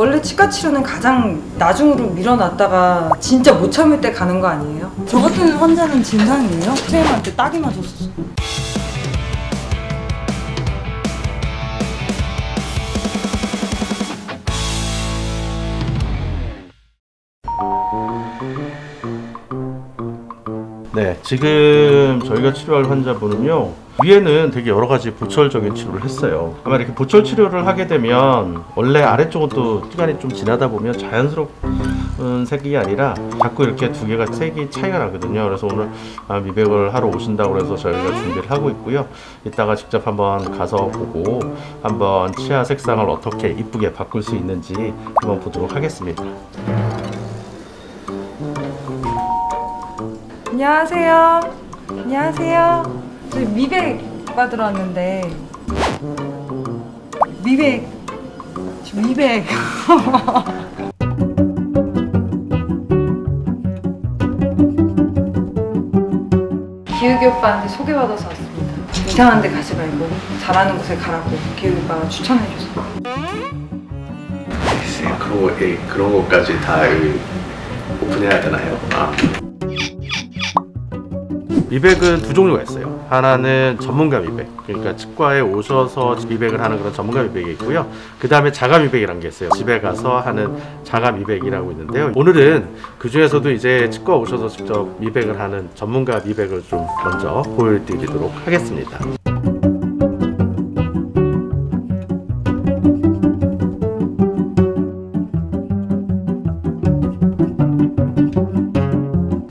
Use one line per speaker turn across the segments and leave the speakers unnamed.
원래 치과 치료는 가장 나중으로 밀어놨다가 진짜 못 참을 때 가는 거 아니에요? 저 같은 환자는 진상이에요? 선생님한테 딱이 맞았어.
네, 지금 저희가 치료할 환자분은요. 위에는 되게 여러 가지 보철적인 치료를 했어요. 아마 이렇게 보철 치료를 하게 되면 원래 아래쪽은 또 시간이 좀 지나다 보면 자연스러운 색이 아니라 자꾸 이렇게 두 개가 색이 차이가 나거든요. 그래서 오늘 아, 미백을 하러 오신다고 해서 저희가 준비를 하고 있고요. 이따가 직접 한번 가서 보고 한번 치아 색상을 어떻게 이쁘게 바꿀 수 있는지 한번 보도록 하겠습니다.
안녕하세요. 안녕하세요. 저희 미백 받으러 왔는데 미백 저 미백 기욱이 오빠한테 소개받아서 왔습니다. 이상한 데 가지 말고 잘하는 곳에 가라고 기욱이 오빠가 추천해줘서
글쎄, 그런 거 예, 그런 것까지 다 오픈해야 되나요? 아,
미백은 두 종류가 있어요. 하나는 전문가 미백, 그러니까 치과에 오셔서 미백을 하는 그런 전문가 미백이 있고요. 그 다음에 자가 미백이라는 게 있어요. 집에 가서 하는 자가 미백이라고 있는데요. 오늘은 그 중에서도 이제 치과 오셔서 직접 미백을 하는 전문가 미백을 좀 먼저 보여드리도록 하겠습니다.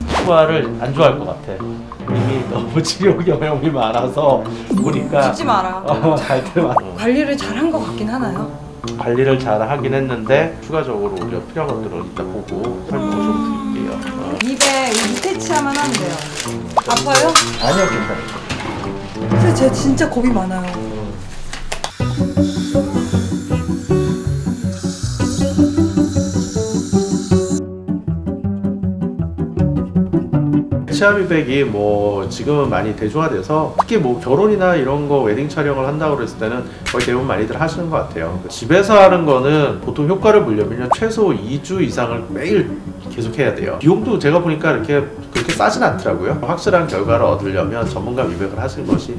치과를 안 좋아할 것 같아. 이미 너무 치료 경험이 많아서 보니까
죽지 마라.
어, 잘들 많아.
관리를 잘한 것 같긴 하나요?
관리를 잘 하긴 했는데 추가적으로 우리가 필요한 것들을 이따 보고 설명을 좀 드릴게요. 어.
입에 밑에 치아만 하면 돼요. 아파요?
아니요, 괜찮아요.
근데 제가 진짜 겁이 많아요.
치아 미백이 뭐 지금은 많이 대중화돼서 특히 뭐 결혼이나 이런 거 웨딩 촬영을 한다고 그랬을 때는 거의 대부분 많이들 하시는 것 같아요. 집에서 하는 거는 보통 효과를 보려면 최소 2주 이상을 매일 계속 해야 돼요. 비용도 제가 보니까 이렇게 그렇게 싸진 않더라고요. 확실한 결과를 얻으려면 전문가 미백을 하시는 것이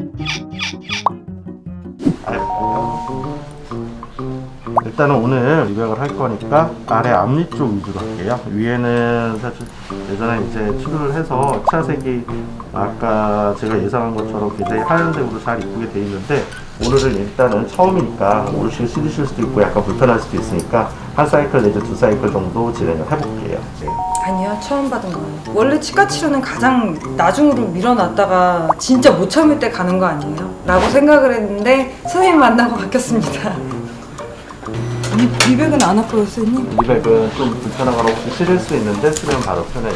일단은 오늘 미백을 할 거니까 아래 앞니 쪽 위주로 할게요. 위에는 사실 예전에 이제 치료를 해서 차색이 아까 제가 예상한 것처럼 굉장히 하얀색으로 잘 이쁘게 돼 있는데 오늘은 일단은 처음이니까 오르실 시리실 수도 있고 약간 불편할 수도 있으니까 한 사이클 내지 두 사이클 정도 진행을 해볼게요. 네.
아니요, 처음 받은 거예요. 원래 치과 치료는 가장 나중으로 밀어놨다가 진짜 못 참을 때 가는 거 아니에요? 라고 생각을 했는데 선생님 만나고 바뀌었습니다. 미, 미백은 안 아파요, 선생님?
미백은 좀 불편하거나 혹시 싫을 수 있는데 쓰면 바로 편해.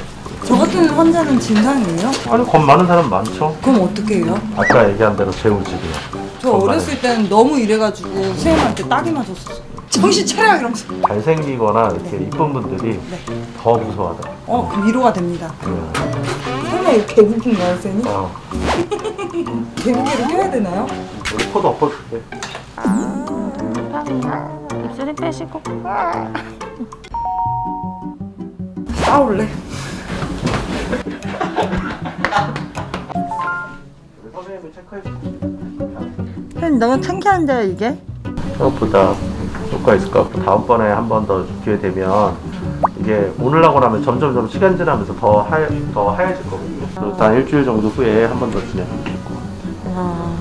저 같은 환자는 진상이에요?
아니 겁 많은 사람 많죠.
그럼 어떻게 해요?
아까 얘기한 대로 재우지기요.
저 어렸을 때는 너무 이래가지고 선생님한테 딱이 맞았어. 정신 차려! 이러면서.
잘생기거나 이렇게 이쁜 분들이 더 무서워하더라고요.
어, 위로가 됩니다.
음.
설마 이렇게 개국인가요, 선생님?
어,
개국이를 껴야 되나요?
우리 코도 엎어줄게.
입 술이 빼시고
싸울래?
선생님이 체크해
선생님 너무 창피한데요, 이게?
생각보다 효과 있을 것 같고 다음번에 한 번 더 기회 되면 이게 오늘 하고 나면 점점점 시간 지나면서 더, 하얘, 더 하얘질 거거든요. 그래서 한 일주일 정도 후에 한 번 더 진행해줄 거예요.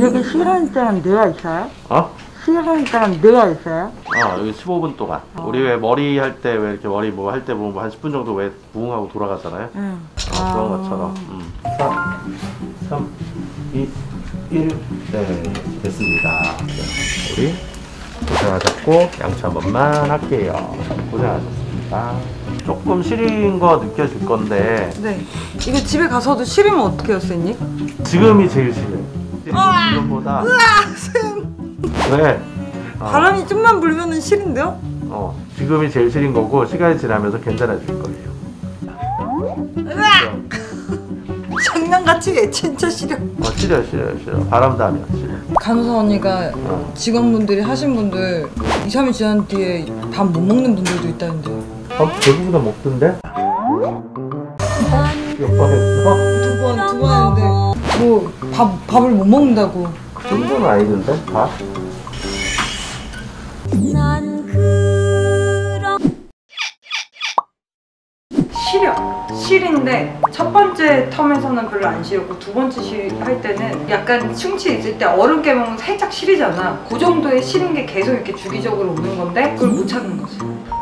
여기 시간 동안 누워 있어요?
어?
시간 동안 누워 있어요?
아 여기 15분 동안. 우리 왜 머리 할 때 왜 이렇게 머리 뭐 할 때 보면 한 10분 정도 왜 부응하고 돌아가잖아요?
응.
어, 그런 것처럼. 음. 4 3 2 1 네, 됐습니다. 자, 우리 고생하셨고 양치 한 번만 할게요. 고생하셨습니다. 조금 시린 거 느껴질 건데.
네. 이거 집에 가서도 싫으면 어떻게 해요, 선생님?
지금이 제일 심해 지금보다 왜? 어.
바람이 좀만 불면은 싫은데요?
어, 지금이 제일 싫은 거고 시간이 지나면서 괜찮아질 거예요.
장난같이 왜 진짜 싫어.
어, 싫어, 싫어, 싫어. 바람도 안 와, 싫어.
간호사 언니가 직원분들이 하신 분들 2, 3일 지난 뒤에 밥 못 먹는 분들도 있다는데
아, 결국은 다 먹던데? 몇번 했어?
두 번, 두 번 했는데 뭐 밥, 밥을 못 먹는다고
그 정도는 아니던데? 다?
시력 실인데 첫 번째 텀에서는 별로 안 시렸고 두 번째 실할 때는 약간 충치 있을 때 얼음 깨먹으면 살짝 시리잖아 그 정도의 시린 게 계속 이렇게 주기적으로 오는 건데 그걸 못 찾는 거지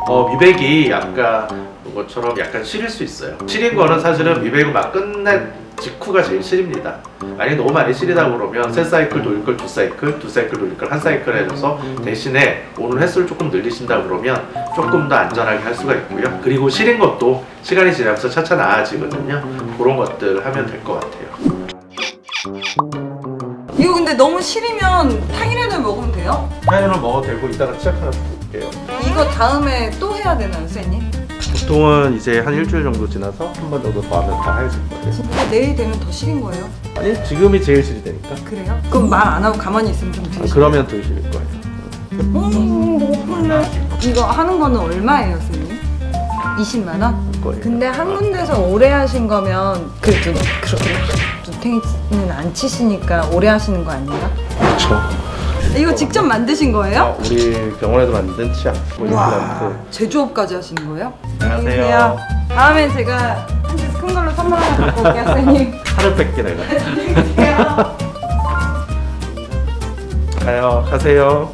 어, 미백이 아까 것처럼 약간 시릴 수 있어요. 시린 거는 사실은 미백을 막 끝낸 직후가 제일 시립니다. 만약에 너무 많이 시리다 그러면 세 사이클 돌릴 걸두 사이클, 두 사이클 돌릴 걸한 사이클 해줘서 대신에 오늘 횟수를 조금 늘리신다 그러면 조금 더 안전하게 할 수가 있고요. 그리고 시린 것도 시간이 지나면서 차차 나아지거든요. 그런 것들 하면 될 것 같아요.
이거 근데 너무 시리면 탕이라도 먹으면 돼요?
사연을 먹어도 되고 이따가 치약 하나 줄게요.
이거 다음에 또 해야 되나요 선생님?
보통은 이제 한 일주일 정도 지나서 한 번 정도 더 하면 다 해질 거예요.
진짜 내일 되면 더 시린 거예요?
아니 지금이 제일 실이 되니까.
그래요? 그럼 말 안 하고 가만히 있으면 좀
아,
되시
그러면 더 실일 거예요.
음, 배고픈데. 이거 하는 거는 얼마예요, 선생님? 20만 원?
거예요.
근데 한 군데서 오래 하신 거면 그래도 그렇게 두탱이는 안 치시니까 오래 하시는 거 아니에요?
그렇죠.
이거 직접 만드신 거예요?
우리 병원에서 만든 치약. 뭐
와. 제조업까지 하시는 거예요?
안녕하세요.
다음엔 제가 한개큰 걸로 선물 하나 갖고 올게요, 선생님.
하루 뺄게 내가.
안녕히 계세요.
가요. 가세요.